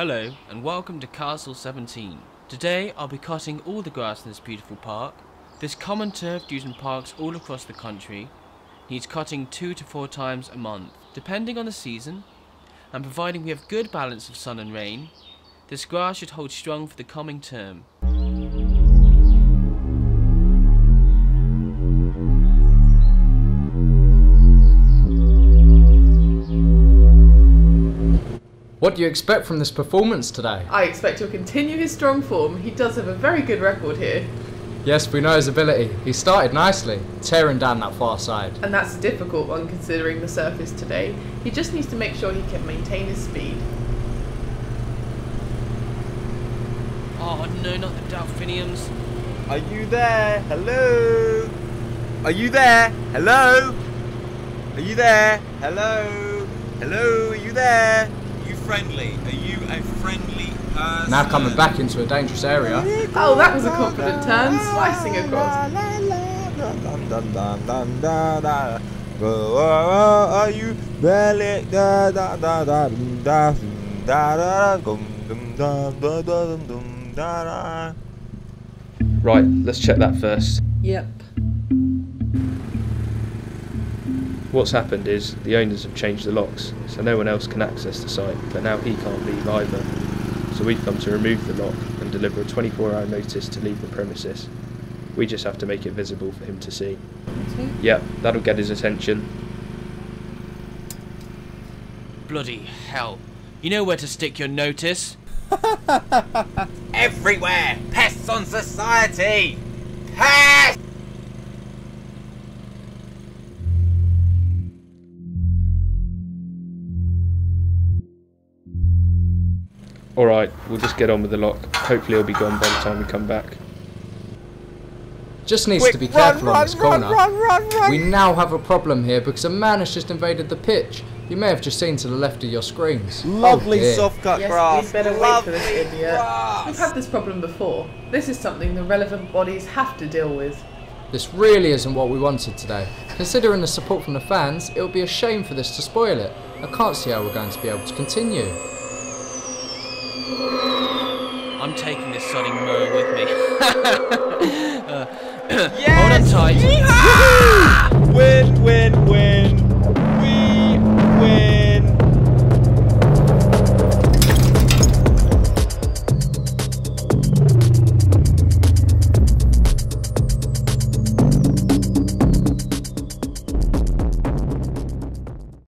Hello and welcome to Castle 17. Today I'll be cutting all the grass in this beautiful park. This common turf used in parks all across the country needs cutting two to four times a month, depending on the season, and providing we have good balance of sun and rain, this grass should hold strong for the coming term. What do you expect from this performance today? I expect he'll continue his strong form. He does have a very good record here, Yes, we know his ability. He started nicely, tearing down that far side. and that's a difficult one considering the surface today. He just needs to make sure he can maintain his speed. Oh no, not the Delphiniums. Are you there? Hello? Are you there? Hello? Are you there? Hello? Hello? Are you there? Are you friendly? Are you a friendly person? Now coming back into a dangerous area. Oh, that was a confident turn, slicing across. Are you belly? Da da da da dum, da dum, da da dum, dum, da da da dum, dum, da da. Right, let's check that first. Yep. What's happened is the owners have changed the locks, so no one else can access the site, but now he can't leave either. So we've come to remove the lock and deliver a 24 hour notice to leave the premises. We just have to make it visible for him to see. Yep, that'll get his attention. Bloody hell. You know where to stick your notice? Everywhere! Pests on society! Pests! Alright, we'll just get on with the lock. Hopefully it'll be gone by the time we come back. Just needs Quick, to be careful run, on this run, corner. run, run, run. We now have a problem here because a man has just invaded the pitch. You may have just seen to the left of your screens. Lovely oh, soft cut Yes, grass. we'd better wait for Lovely this idiot. grass. We've had this problem before. This is something the relevant bodies have to deal with. This really isn't what we wanted today. Considering the support from the fans, it would be a shame for this to spoil it. I can't see how we're going to be able to continue. I'm taking this sodding mirror with me. uh, yes! hold on tight. Win, win.